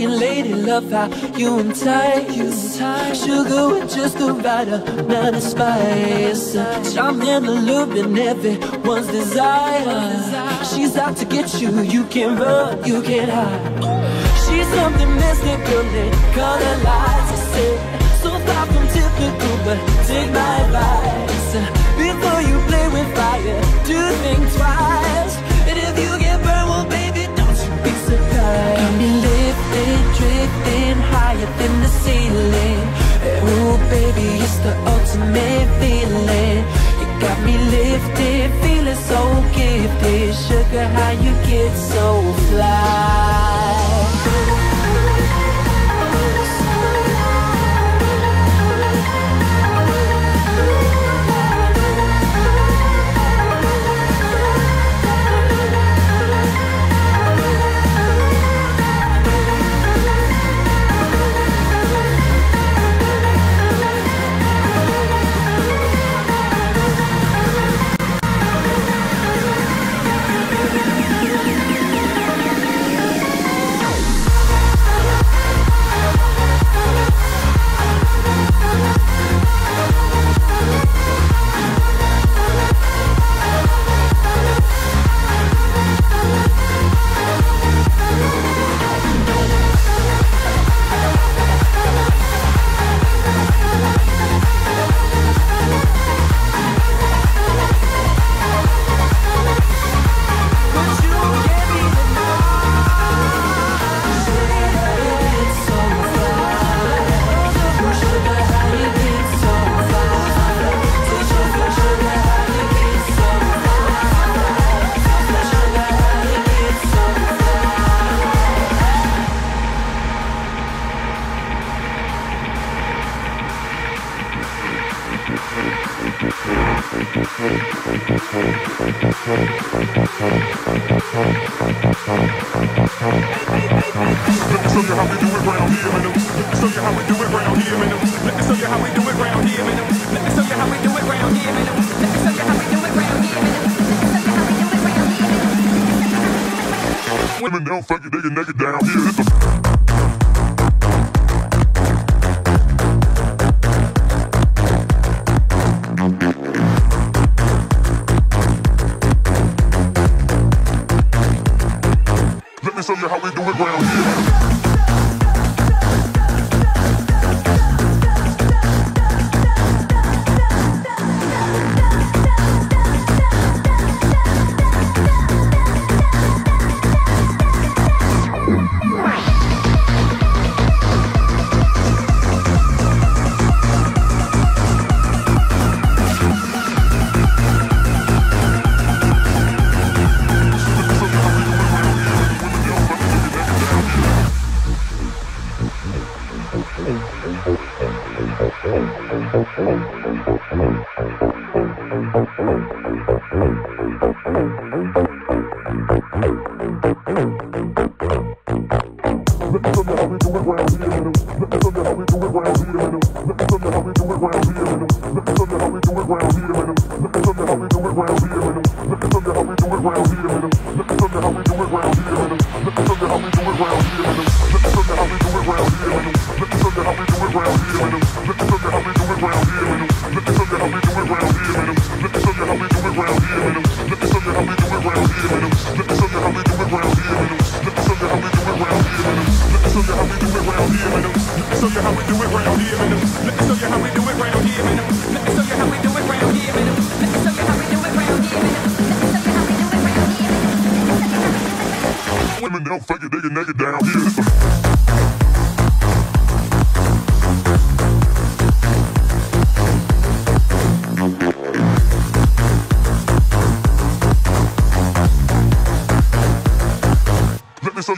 talking lady love how you entice Sugar with just the right amount of spice. Charm in the loop and everyone's desire. She's out to get you, you can't run, you can't hide. She's something mystical and color lights I say So far from typical, but take my advice. Before you play with fire, do think twice drifting higher than the ceiling. Oh baby, it's the ultimate feeling. You got me lifted, feeling so gifted. Sugar, how you get so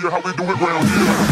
you how we do it round here.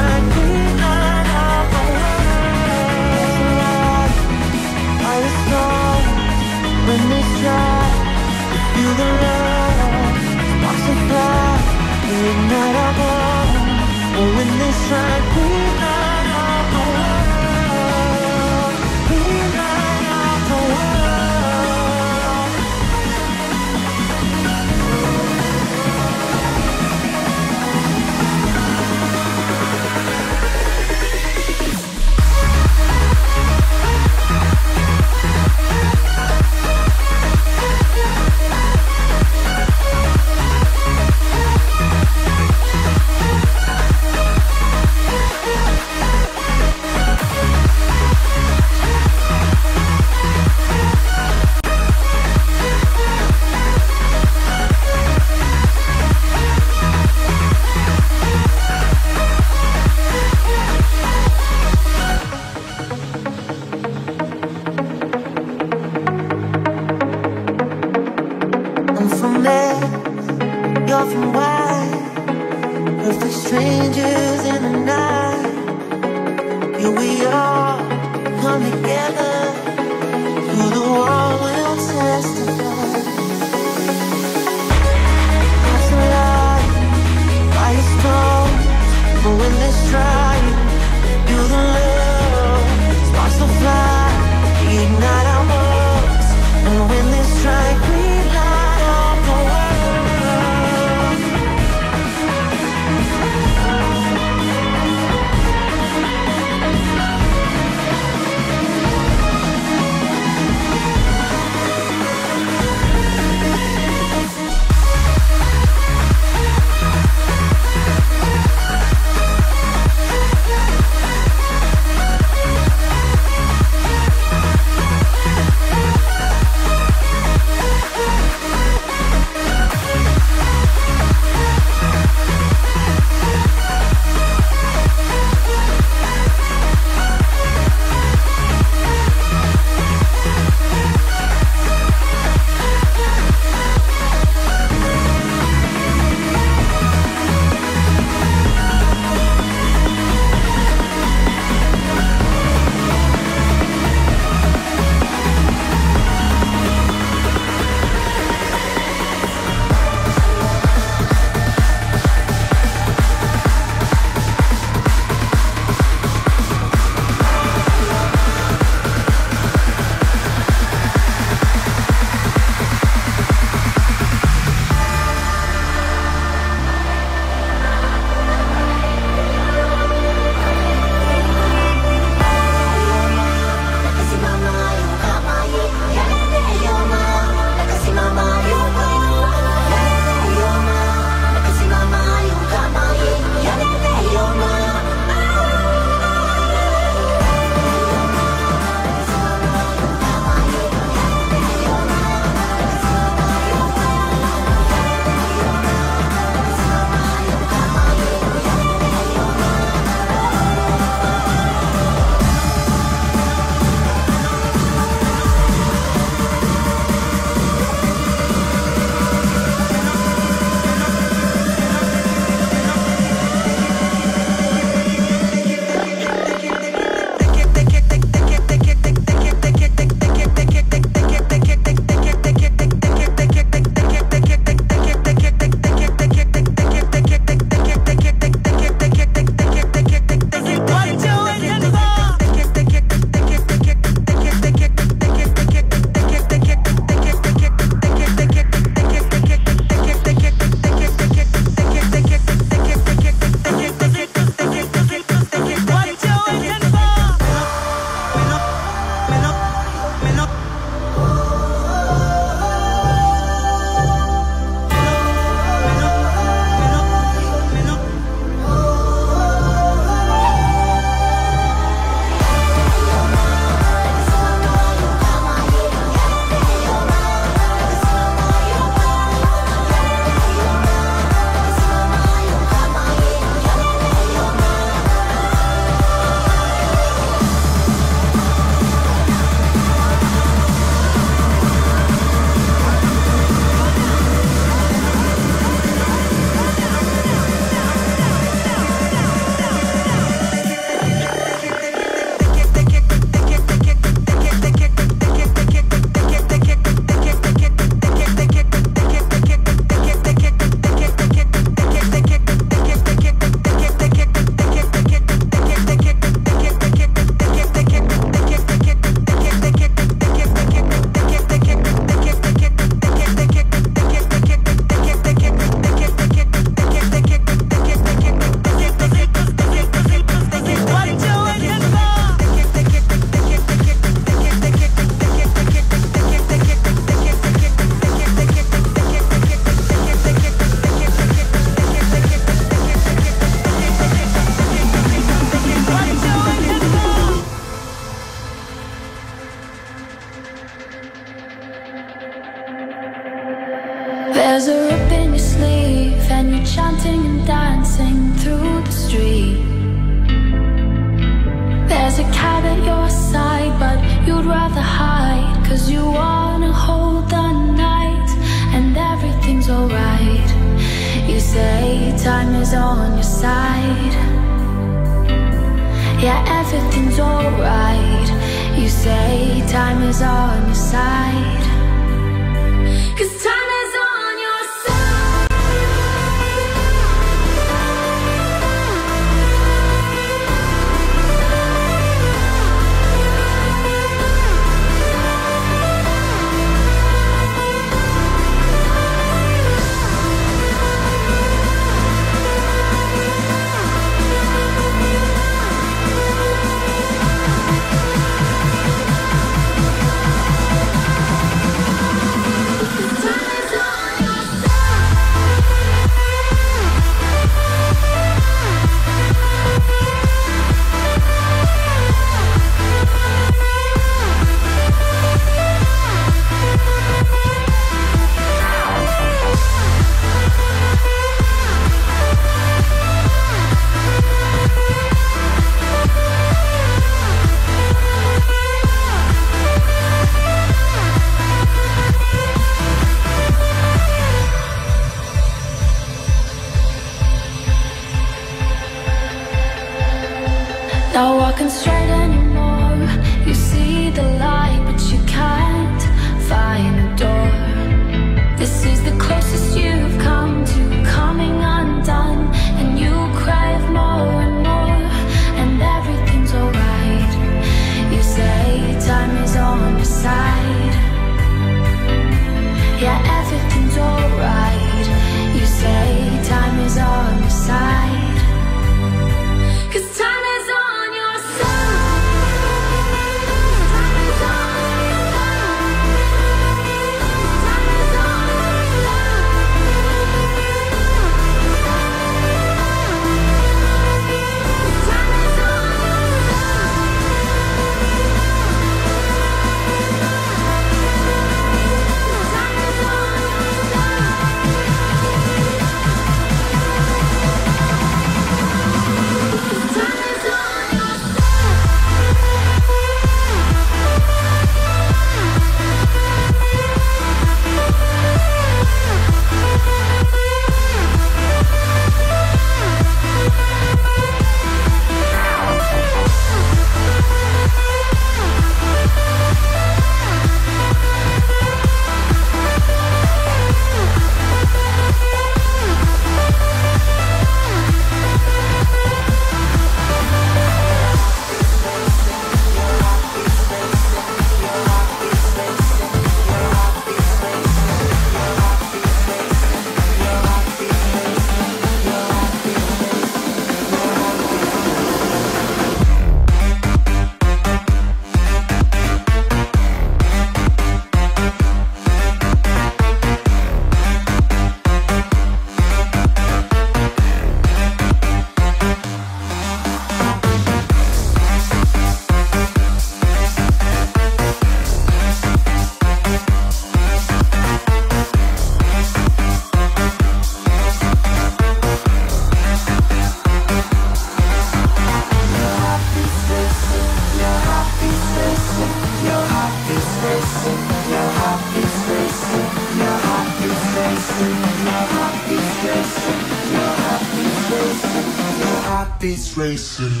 Heartbeats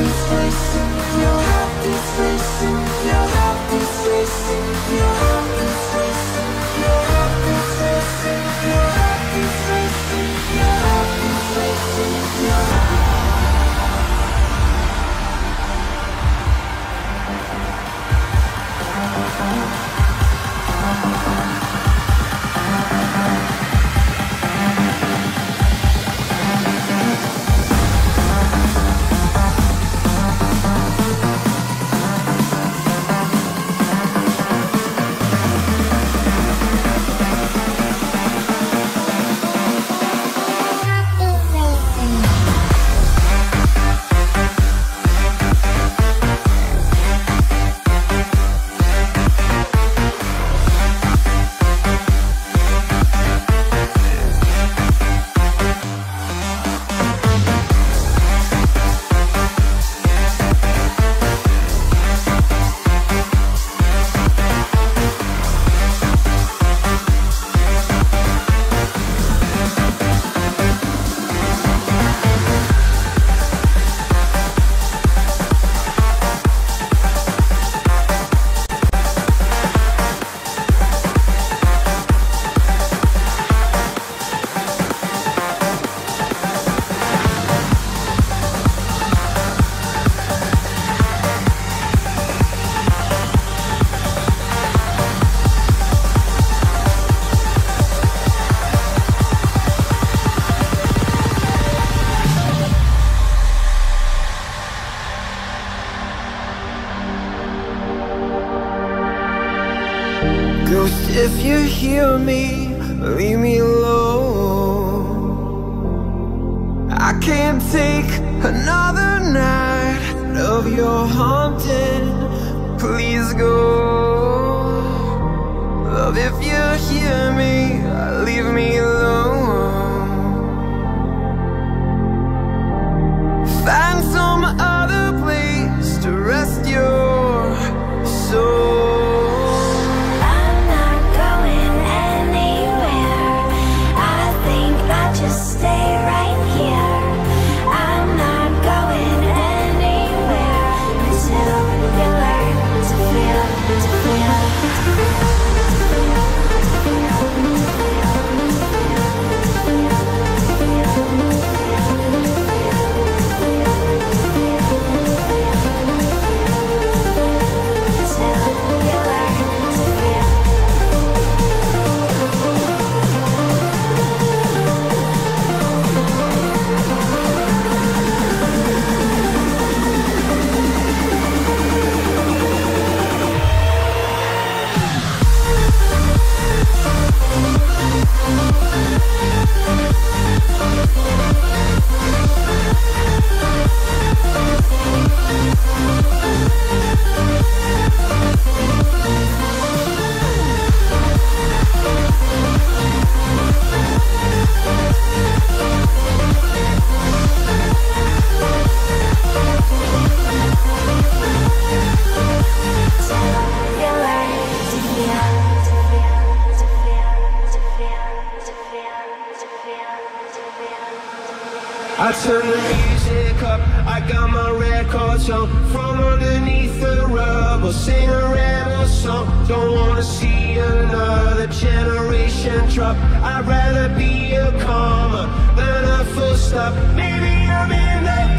You're happy, facing. you're happy, facing, you're happy, Ghost, if you hear me, leave me alone. I can't take another night of your haunting. Please go. Love, if you hear me, leave me alone. I turn the music up, I got my records on. From underneath the rubble, sing a rebel song. Don't wanna see another generation drop. I'd rather be a comma than a full stop. Maybe I'm in the